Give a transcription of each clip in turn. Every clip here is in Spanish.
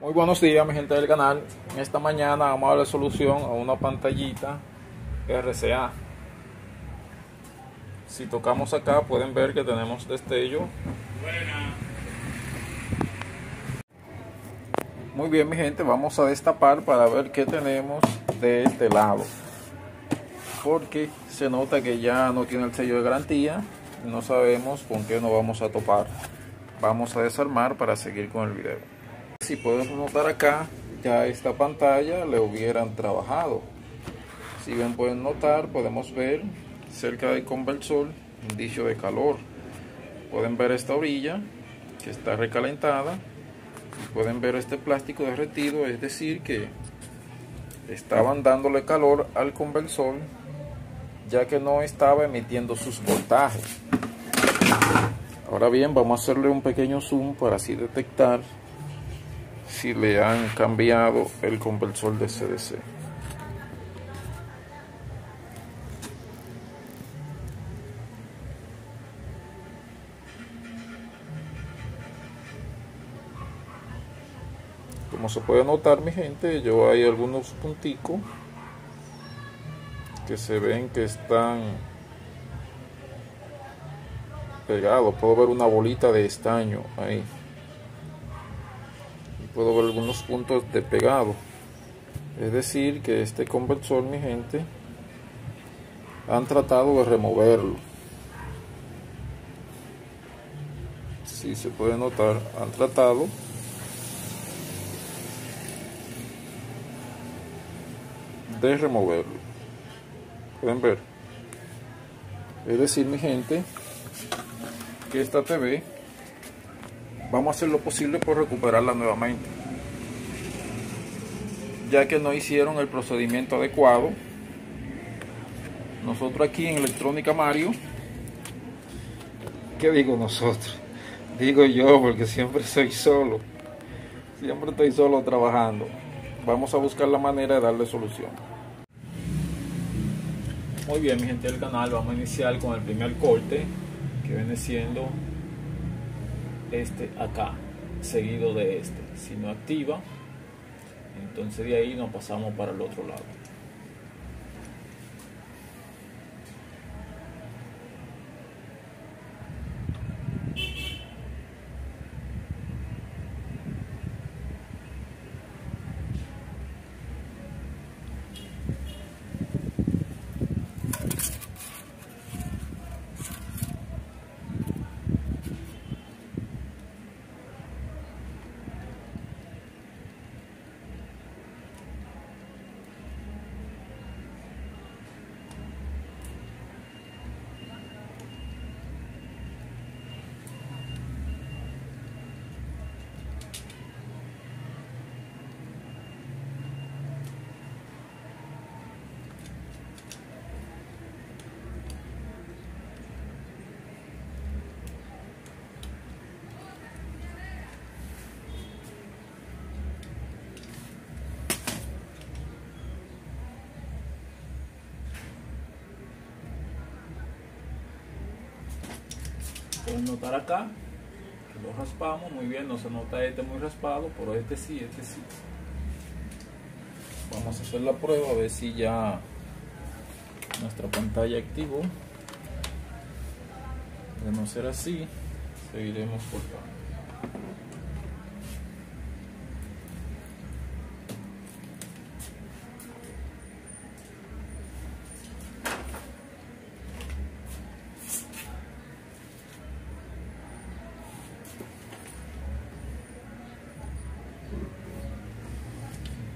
Muy buenos días mi gente del canal. Esta mañana vamos a darle solución a una pantallita RCA. Si tocamos acá pueden ver que tenemos destello. Muy bien mi gente, vamos a destapar para ver qué tenemos de este lado. Porque se nota que ya no tiene el sello de garantía y no sabemos con qué nos vamos a topar. Vamos a desarmar para seguir con el video si podemos notar acá, ya esta pantalla le hubieran trabajado. Si bien pueden notar, podemos ver cerca del conversor indicio de calor. Pueden ver esta orilla que está recalentada. pueden ver este plástico derretido, es decir que estaban dándole calor al conversor ya que no estaba emitiendo sus voltajes. Ahora bien, vamos a hacerle un pequeño zoom para así detectar si le han cambiado el conversor de CDC. Como se puede notar mi gente, yo hay algunos punticos que se ven que están pegados. Puedo ver una bolita de estaño ahí puedo ver algunos puntos de pegado. Es decir que este conversor mi gente han tratado de removerlo. Si se puede notar han tratado. De removerlo. Pueden ver es decir mi gente que esta TV vamos a hacer lo posible por recuperarla nuevamente ya que no hicieron el procedimiento adecuado. Nosotros aquí en Electrónica Mario. ¿qué digo nosotros? digo yo porque siempre soy solo. Siempre estoy solo trabajando. Vamos a buscar la manera de darle solución. Muy bien mi gente del canal. Vamos a iniciar con el primer corte que viene siendo este acá, seguido de este. Si no activa, entonces de ahí nos pasamos para el otro lado. Pueden notar acá lo raspamos muy bien no se nota este muy raspado pero este sí este sí. Vamos a hacer la prueba a ver si ya nuestra pantalla activo de no ser así seguiremos cortando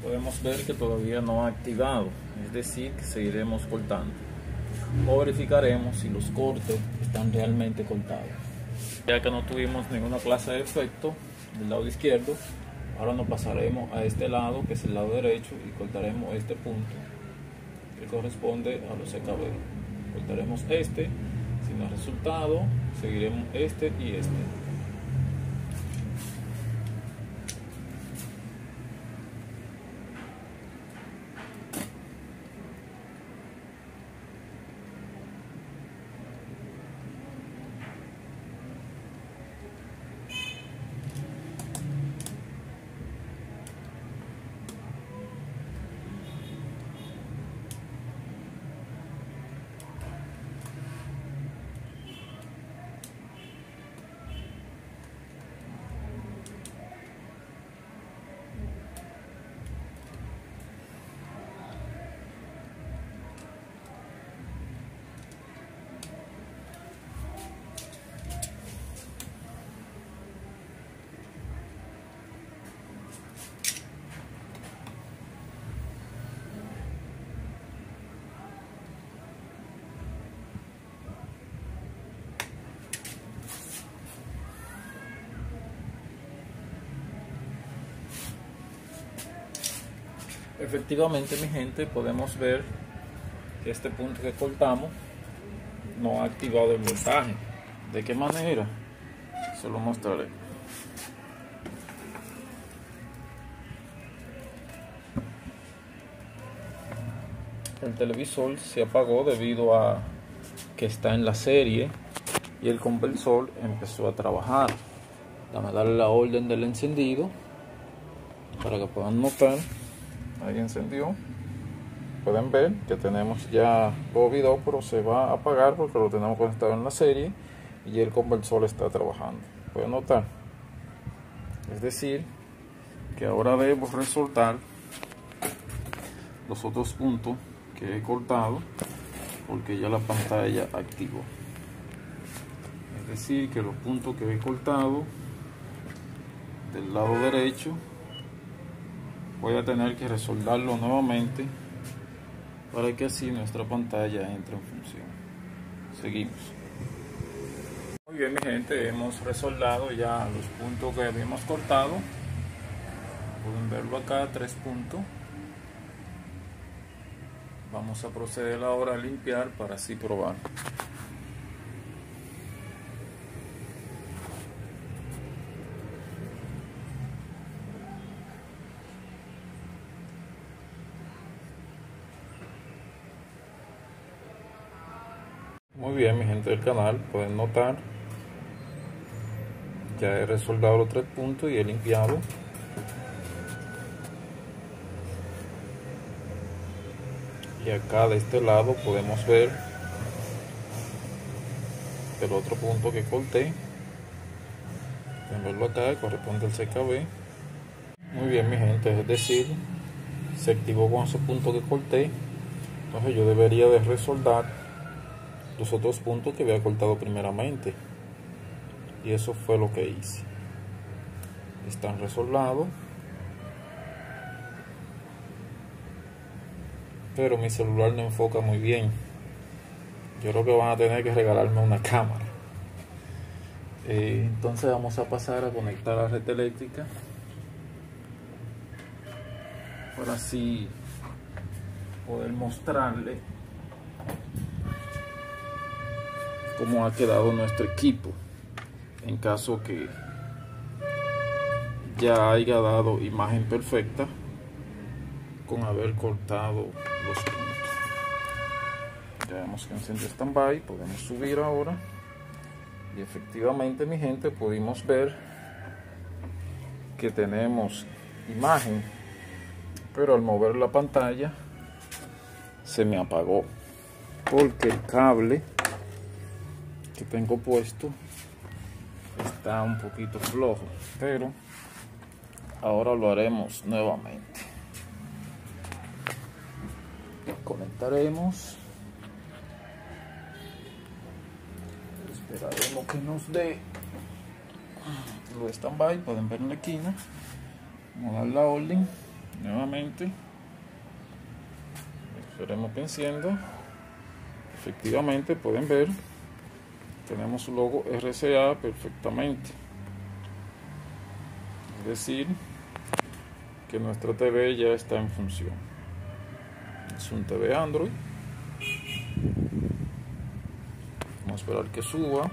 podemos ver que todavía no ha activado, es decir, que seguiremos cortando. O verificaremos si los cortes están realmente cortados. Ya que no tuvimos ninguna clase de efecto del lado izquierdo, ahora nos pasaremos a este lado, que es el lado derecho, y cortaremos este punto que corresponde a los CKB. Cortaremos este, si no ha resultado, seguiremos este y este. Efectivamente mi gente podemos ver que este punto que cortamos no ha activado el voltaje de qué manera se lo mostraré. El televisor se apagó debido a que está en la serie y el conversor empezó a trabajar. Dame darle la orden del encendido para que puedan notar ahí encendió. Pueden ver que tenemos ya todo pero se va a apagar porque lo tenemos conectado en la serie y el conversor está trabajando. Pueden notar. Es decir que ahora debo resoltar los otros puntos que he cortado porque ya la pantalla activó. Es decir que los puntos que he cortado del lado derecho voy a tener que resoldarlo nuevamente para que así nuestra pantalla entre en función. Seguimos. Muy bien mi gente hemos resoldado ya los puntos que habíamos cortado. Pueden verlo acá tres puntos. Vamos a proceder ahora a limpiar para así probar Muy bien, mi gente del canal, pueden notar, ya he resoldado los tres puntos y he limpiado. Y acá de este lado podemos ver el otro punto que corté. Pueden verlo acá, corresponde al CKB. Muy bien, mi gente, es decir, se activó con esos puntos que corté. Entonces yo debería de resoldar los otros puntos que había cortado primeramente. Y eso fue lo que hice. Están resoldados. Pero mi celular no enfoca muy bien. Yo creo que van a tener que regalarme una cámara. Eh, entonces vamos a pasar a conectar la red eléctrica. Para así poder mostrarle cómo ha quedado nuestro equipo en caso que ya haya dado imagen perfecta con haber cortado los puntos. Ya vemos que enciende standby podemos subir ahora. Y efectivamente mi gente pudimos ver que tenemos imagen pero al mover la pantalla se me apagó porque el cable que tengo puesto está un poquito flojo pero ahora lo haremos nuevamente. Conectaremos esperaremos que nos dé lo standby pueden ver en la esquina. Vamos a dar la orden nuevamente. Esperemos que efectivamente pueden ver tenemos logo RCA perfectamente. Es decir que nuestra TV ya está en función. Es un TV Android. Vamos a esperar que suba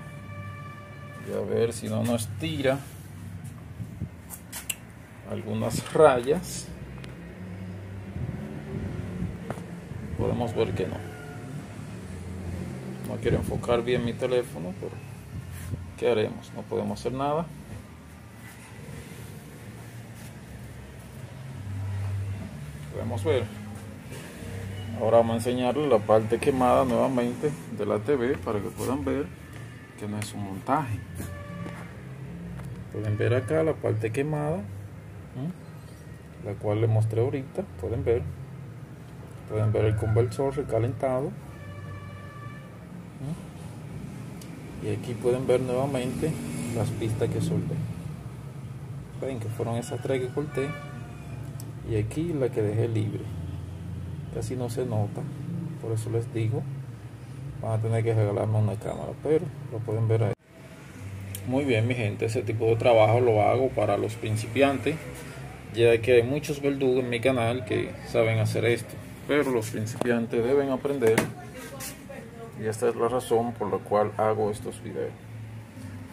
y a ver si no nos tira algunas rayas. Podemos ver que no no quiero enfocar bien mi teléfono, pero ¿qué haremos? No podemos hacer nada. Podemos ver. Ahora vamos a enseñarles la parte quemada nuevamente de la TV para que puedan ver que no es un montaje. Pueden ver acá la parte quemada, la cual les mostré ahorita. Pueden ver. Pueden ver el conversor recalentado. Y aquí pueden ver nuevamente las pistas que soldé. Ven que fueron esas tres que corté y aquí la que dejé libre. Casi no se nota por eso les digo van a tener que regalarme una cámara pero lo pueden ver ahí. Muy bien mi gente ese tipo de trabajo lo hago para los principiantes ya que hay muchos verdugos en mi canal que saben hacer esto, pero los principiantes deben aprender y esta es la razón por la cual hago estos videos.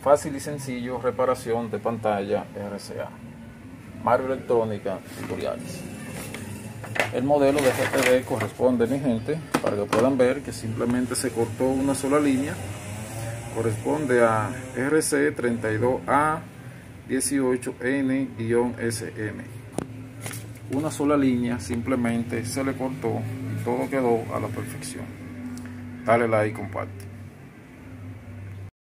Fácil y sencillo reparación de pantalla RCA. Mario Electrónica Tutoriales. El modelo de GTD corresponde, mi gente, para que puedan ver que simplemente se cortó una sola línea. Corresponde a RC32A 18N-SM. Una sola línea simplemente se le cortó y todo quedó a la perfección. Dale like y comparte.